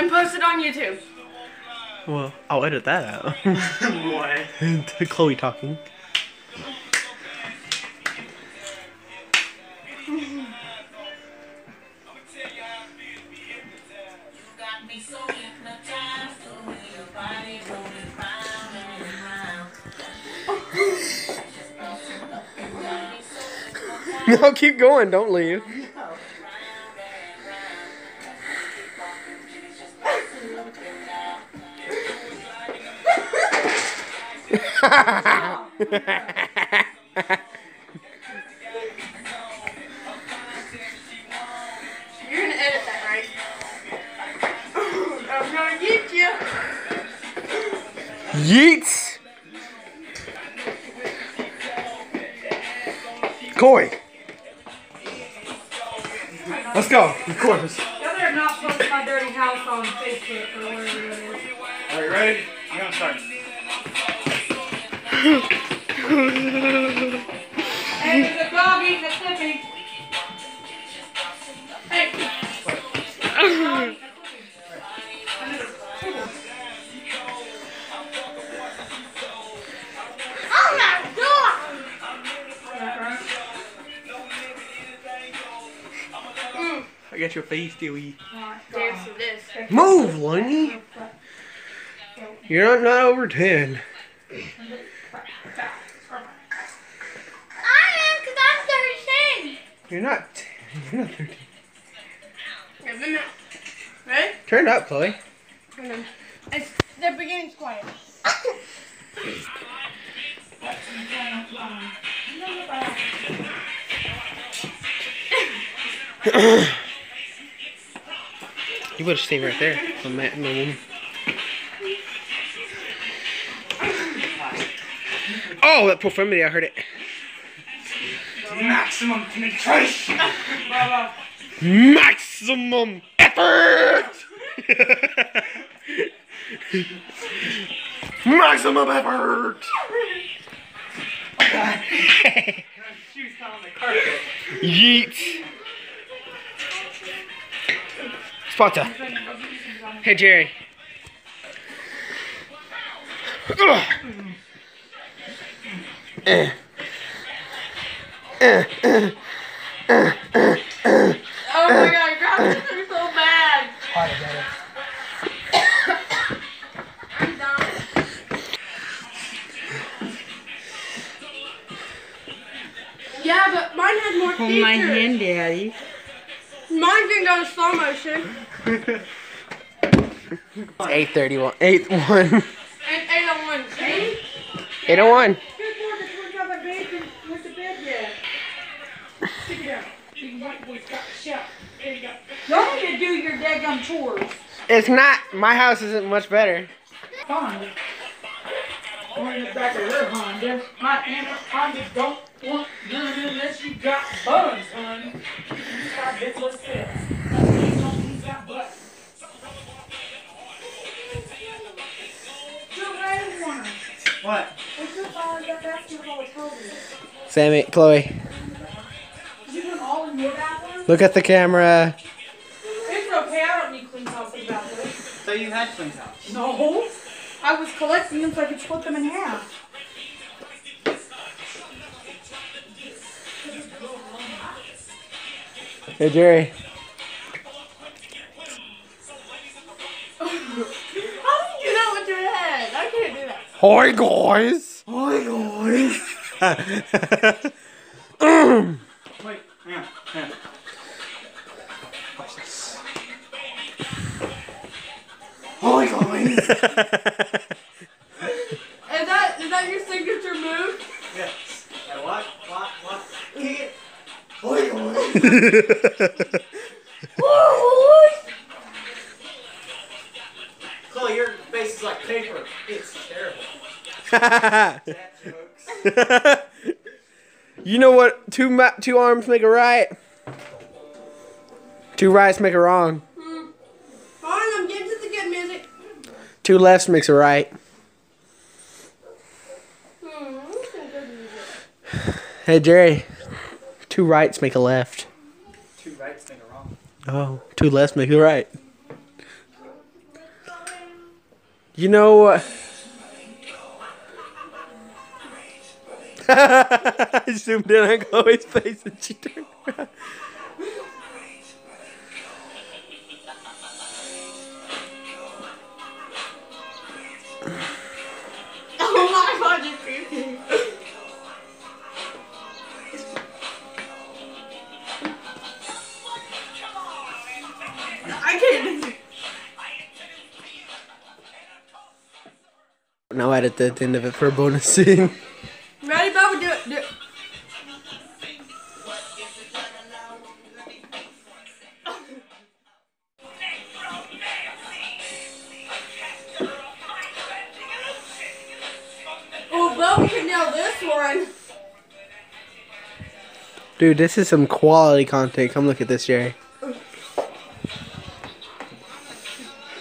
and post it on YouTube. Well, I'll edit that out. what? Chloe talking. No, keep going. Don't leave. You're gonna edit that, right? I'm gonna get you. Yeets. Corey. Let's go. Of course. Y'all better not post my dirty house on Facebook or whatever it is. Are you ready? I'm gonna start. Hey. Oh! I got your face, Dewey. Move, Lenny. You're not, not over 10. I am, cause I'm 13. You're not. You're not 13. Give me a Ready? Turn it up, Chloe. It's the beginning's quiet. You better stay right there. Oh, that profanity! I heard it. Maximum penetration. Maximum effort. Maximum effort. Shoes fell on the carpet. Yeet. Spotter. Hey, Jerry. Ugh. Eh. Eh, eh, eh, eh, eh. Oh my god, grab this so bad. I'm done. Yeah, but mine had more Hold features. my hand, Daddy. Mine didn't go in slow motion. Eight thirty-one. Eight one. And 801. See? Eight oh one. Good boy, this one's got my bed and went to bed yet. Sit down. You white boy's got the shot. There you go. Y'all need to do your daggum chores. It's not. My house isn't much better. Honda. Or in the back of her Honda. My Aunt Honda don't want none unless you got buns, honey. You got bitch, let's sit. Don't use that butt. Still got one. What? Your father got basketball with Kobe? Sammy, Chloe, You doing all in your bathroom? look at the camera. It's okay, I don't need clean house in the bathroom. So you had twins house. No. I was collecting them so I could split them in half. Hey, Jerry. How did you do that with your head? I can't do that. Hi, guys. Hi, guys. Wait, hang on, hang on. Watch this. Hi guys. Is that is that your signature move? yes. Now what? What? What? Hit. Hi guys. Chloe, your face is like paper. It's terrible. You know what? Two ma- two arms make a right. Two rights make a wrong. Fine, I'm getting to the good music. Two lefts makes a right. Hmm, some good music. Hey, Jerry. Two rights make a left. Two rights make a wrong. Oh, two lefts make a right. You know what? I zoomed in on Chloe's face and she turned around. I can't. Now edit the end of it for a bonus scene. Ready, Bubba? Do it. Do it. Oh, Bubba can nail this one. Dude, this is some quality content. Come look at this, Jerry.